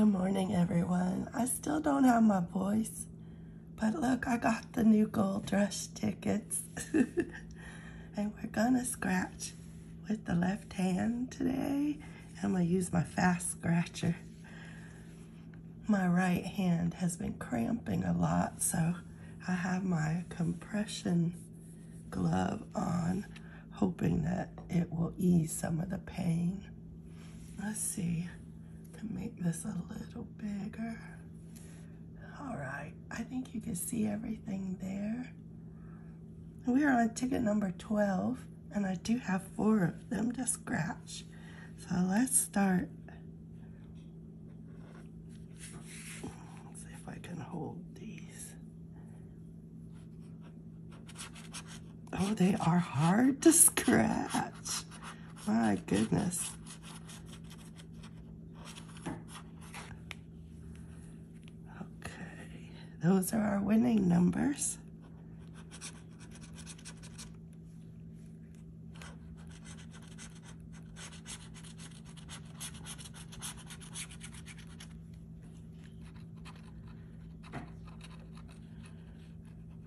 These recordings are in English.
Good morning, everyone. I still don't have my voice, but look, I got the new Gold Rush tickets. and we're gonna scratch with the left hand today. I'm gonna use my fast scratcher. My right hand has been cramping a lot, so I have my compression glove on, hoping that it will ease some of the pain. Let's see make this a little bigger. All right, I think you can see everything there. We are on ticket number 12, and I do have four of them to scratch. So let's start. See if I can hold these. Oh, they are hard to scratch. My goodness. Those are our winning numbers.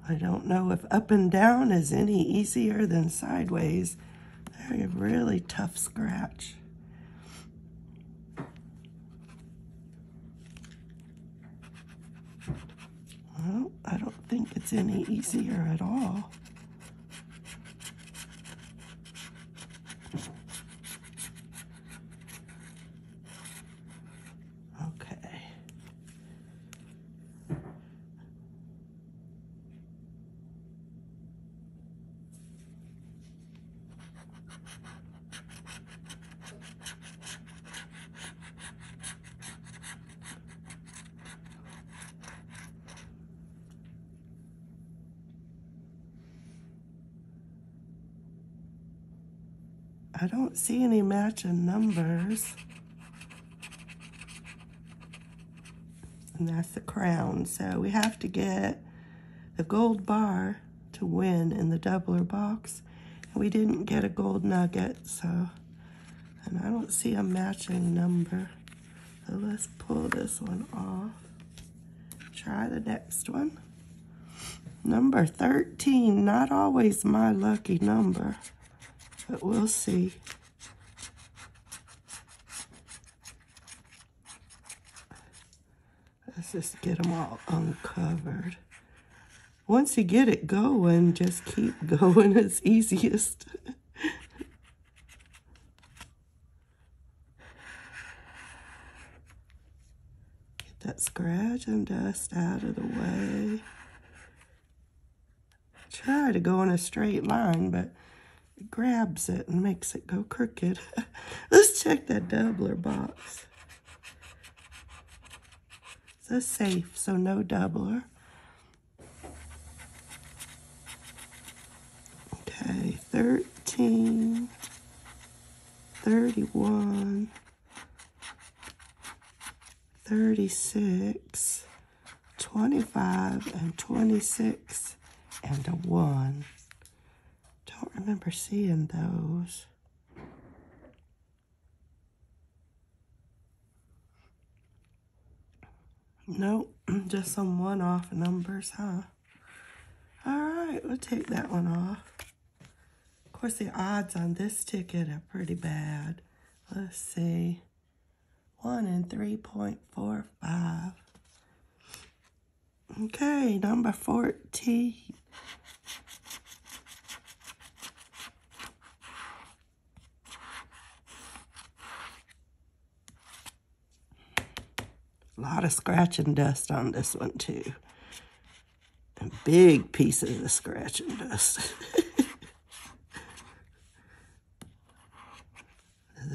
I don't know if up and down is any easier than sideways. They're a really tough scratch. Well, I don't think it's any easier at all. I don't see any matching numbers. And that's the crown. So we have to get the gold bar to win in the doubler box. And we didn't get a gold nugget, so... And I don't see a matching number. So let's pull this one off. Try the next one. Number 13, not always my lucky number but we'll see. Let's just get them all uncovered. Once you get it going, just keep going. It's easiest. get that scratch and dust out of the way. Try to go in a straight line, but grabs it and makes it go crooked. Let's check that doubler box. So safe, so no doubler. Okay, 13, 31, 36, 25, and 26, and a 1 don't remember seeing those. Nope, just some one-off numbers, huh? All right, we'll take that one off. Of course, the odds on this ticket are pretty bad. Let's see. 1 in 3.45. Okay, number 14. A lot of scratch and dust on this one too. And big pieces of scratch and dust.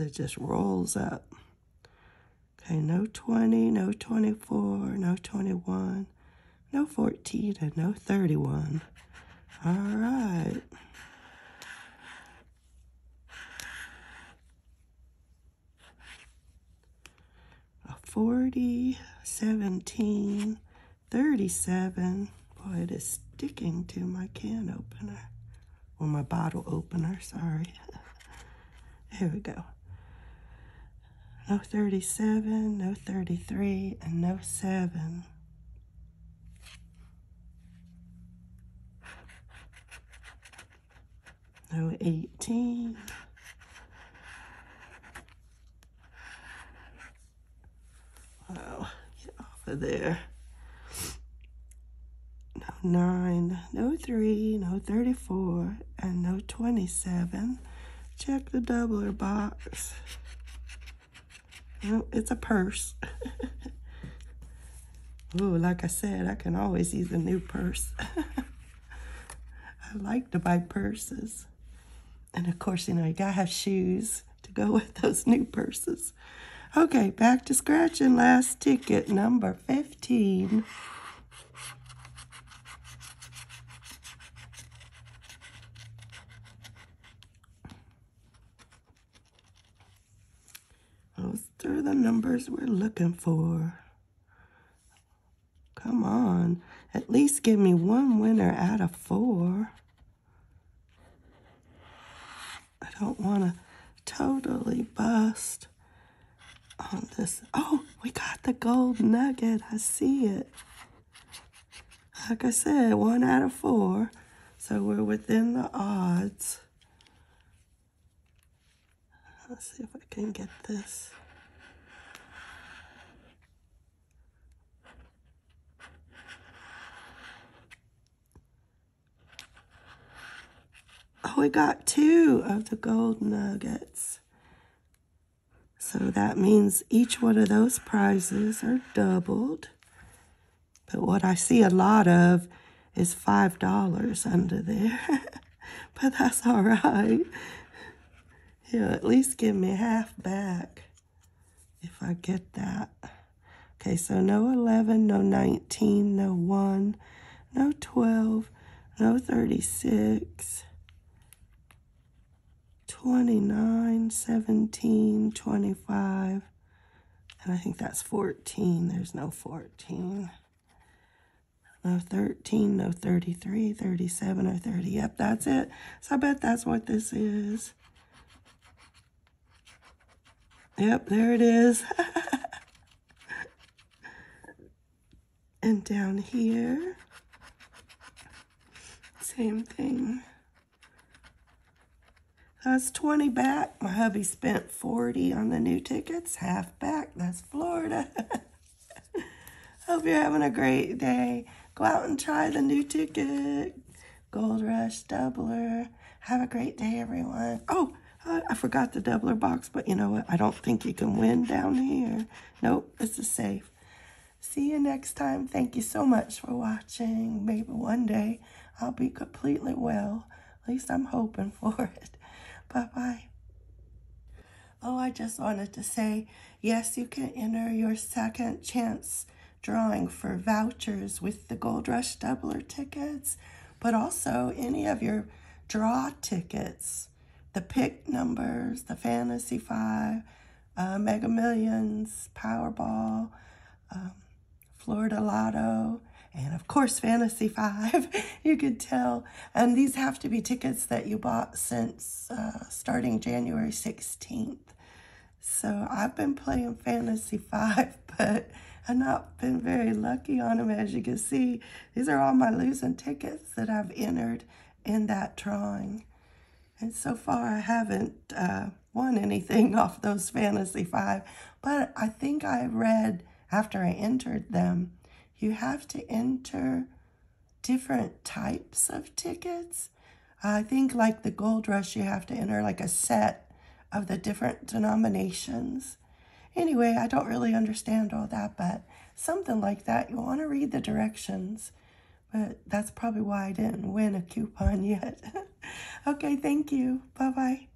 it just rolls up. Okay, no 20, no 24, no 21, no 14, and no 31. All right. 40, 17, 37. Boy, it is sticking to my can opener. Or my bottle opener, sorry. Here we go. no 37, no 33, and no 7. No 18. Wow, get off of there. No 9, no 3, no 34, and no 27. Check the doubler box. Oh, it's a purse. oh, like I said, I can always use a new purse. I like to buy purses. And of course, you know, you gotta have shoes to go with those new purses. Okay, back to scratching. Last ticket, number 15. Those are the numbers we're looking for. Come on. At least give me one winner out of four. I don't want to totally bust on this. Oh, we got the gold nugget. I see it. Like I said, one out of four. So we're within the odds. Let's see if I can get this. Oh, we got two of the gold nuggets. So that means each one of those prizes are doubled. But what I see a lot of is $5 under there. but that's all right. Yeah, at least give me half back if I get that. Okay, so no 11, no 19, no 1, no 12, no 36, 29, 17, 25, and I think that's 14. There's no 14. No 13, no 33, 37, or 30. Yep, that's it. So I bet that's what this is. Yep, there it is. and down here, same thing. That's 20 back. My hubby spent 40 on the new tickets. Half back. That's Florida. Hope you're having a great day. Go out and try the new ticket. Gold Rush Doubler. Have a great day, everyone. Oh, I forgot the doubler box, but you know what? I don't think you can win down here. Nope, this is safe. See you next time. Thank you so much for watching. Maybe one day I'll be completely well. At least I'm hoping for it. Bye-bye. Oh, I just wanted to say, yes, you can enter your second chance drawing for vouchers with the Gold Rush Doubler tickets, but also any of your draw tickets the pick numbers, the Fantasy Five, uh, Mega Millions, Powerball, um, Florida Lotto, and of course Fantasy Five. you could tell. And these have to be tickets that you bought since uh, starting January 16th. So I've been playing Fantasy Five, but I've not been very lucky on them, as you can see. These are all my losing tickets that I've entered in that drawing. And so far, I haven't uh, won anything off those Fantasy Five. But I think I read after I entered them, you have to enter different types of tickets. I think, like the Gold Rush, you have to enter like a set of the different denominations. Anyway, I don't really understand all that, but something like that. You want to read the directions. But that's probably why I didn't win a coupon yet. okay, thank you. Bye bye.